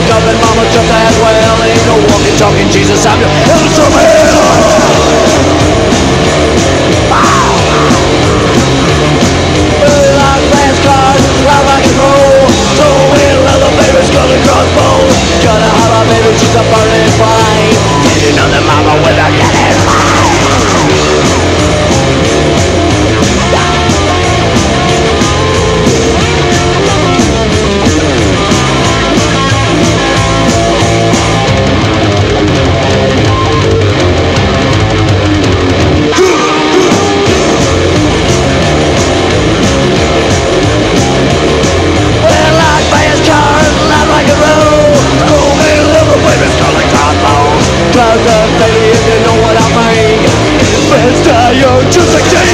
Woke and mama took as well. Ain't no walking, talking, Jesus, I'm your... just Jay-Z.